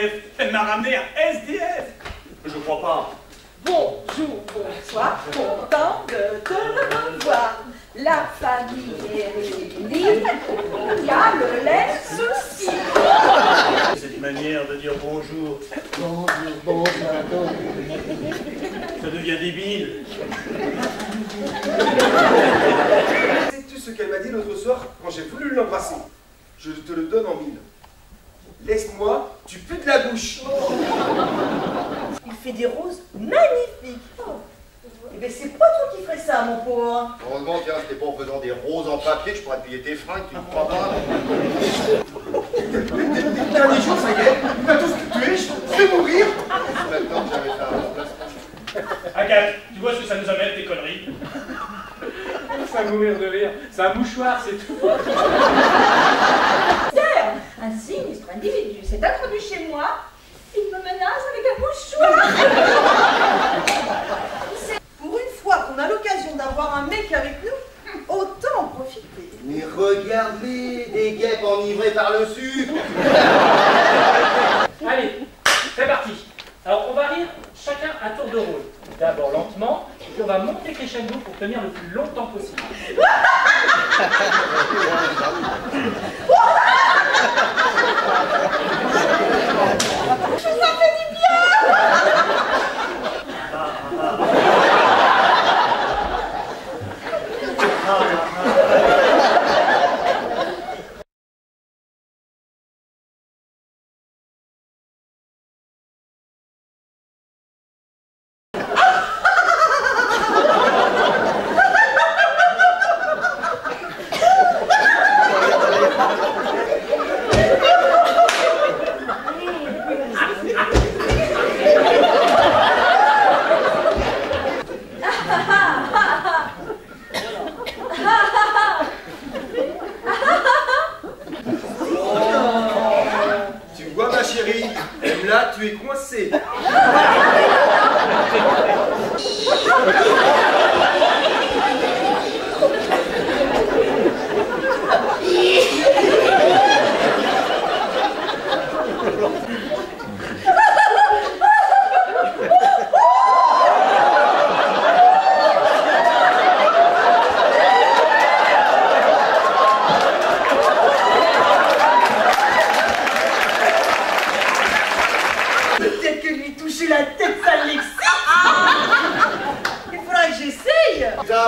SDF. Elle m'a ramené un SDF. Je crois pas. Bonjour, bonsoir, content de te revoir. La famille est réunie, il y a le lait souci. Cette manière de dire bonjour, Bonjour, bonjour. ça devient débile. Sais-tu ce qu'elle m'a dit l'autre soir quand j'ai voulu l'embrasser Je te le donne en mille. Laisse-moi, tu pues de la bouche. Il fait des roses magnifiques. Eh ben c'est pas toi qui ferais ça, mon pauvre. Heureusement, tiens, c'était pas en faisant des roses en papier que je pourrais te payer tes fringues, tu ne crois pas dernier jour, ça y est, il m'a tout ce que tu es, je vais mourir. Maintenant j'avais ça. Agathe, tu vois ce que ça nous amène, tes conneries? Ça mourir de rire. C'est un mouchoir, c'est tout. S'est introduit chez moi. Il me menace avec un mouchoir. Pour une fois qu'on a l'occasion d'avoir un mec avec nous, autant en profiter. Mais regarde-les, des guêpes enivrées par le sucre Allez, c'est parti. Alors, on va rire chacun à tour de rôle. D'abord lentement, puis on va monter crescendo pour tenir le plus longtemps possible. Bye. Tu es coincée. Peut-être que lui toucher la tête, ça l'excite Il faudra que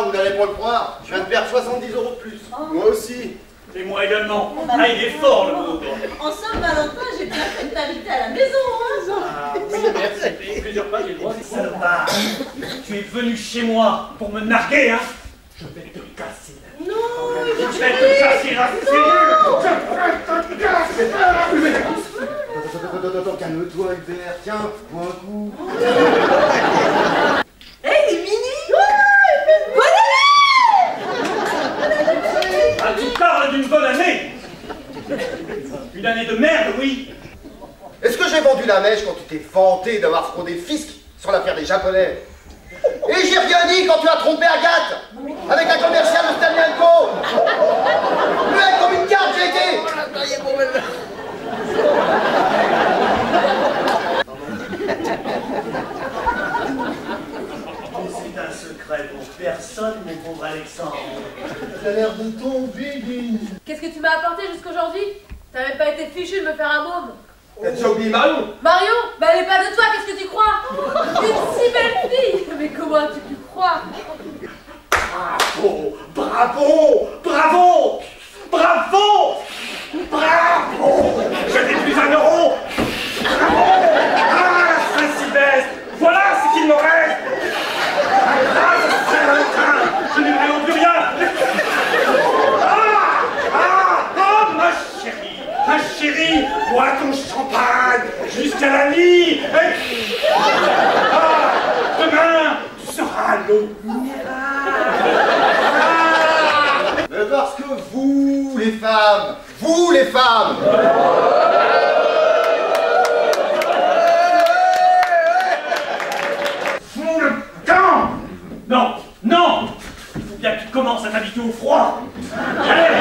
vous n'allez pas le croire, je viens de perdre 70 euros de plus. Moi aussi. Et moi également. Ah, il est fort, le bougre. En Saint-Valentin, j'ai bien fait de t'inviter à la maison, hein Ah oui, merci. Plusieurs fois, j'ai le droit. Salopard, tu es venu chez moi pour me narguer, hein Je vais te casser la Non, Je vais te casser la cellule Je vais te casser Attends, attends, attends, attends, calme-toi, Hubert, tiens, bois un coup. Une année de merde, oui. Est-ce que j'ai vendu la mèche quand tu t'es vanté d'avoir fraudé fisc sur l'affaire des Japonais Et j'ai rien dit quand tu as trompé Agathe avec un commercial de Stanley Co. Muette comme une carte, j'ai été. C'est un secret pour personne, mon pauvre Alexandre. T'as l'air de tomber d'une... Qu'est-ce que tu m'as apporté jusqu'aujourd'hui? T'as même pas été fichu de me faire un môme. T'as déjà oublié Marion Marion Bah elle est pas de toi, qu'est-ce que tu crois? Une si belle fille! Mais comment as-tu pu croire Bravo Bravo Bravo Bravo Bravo Je n'ai plus un euro Bravo Ah, Saint-Sylvestre Voilà ce qu'il me reste Ah, Saint-Valentin Je ne lui plus rien Ah Ah Oh, ma chérie Ma chérie Bois ton champagne Jusqu'à la nuit Et- Ah Demain, tu Mais parce que vous, les femmes, vous, les femmes. Fous le camp. Non, non. Il faut bien que tu commences à t'habituer au froid. Allez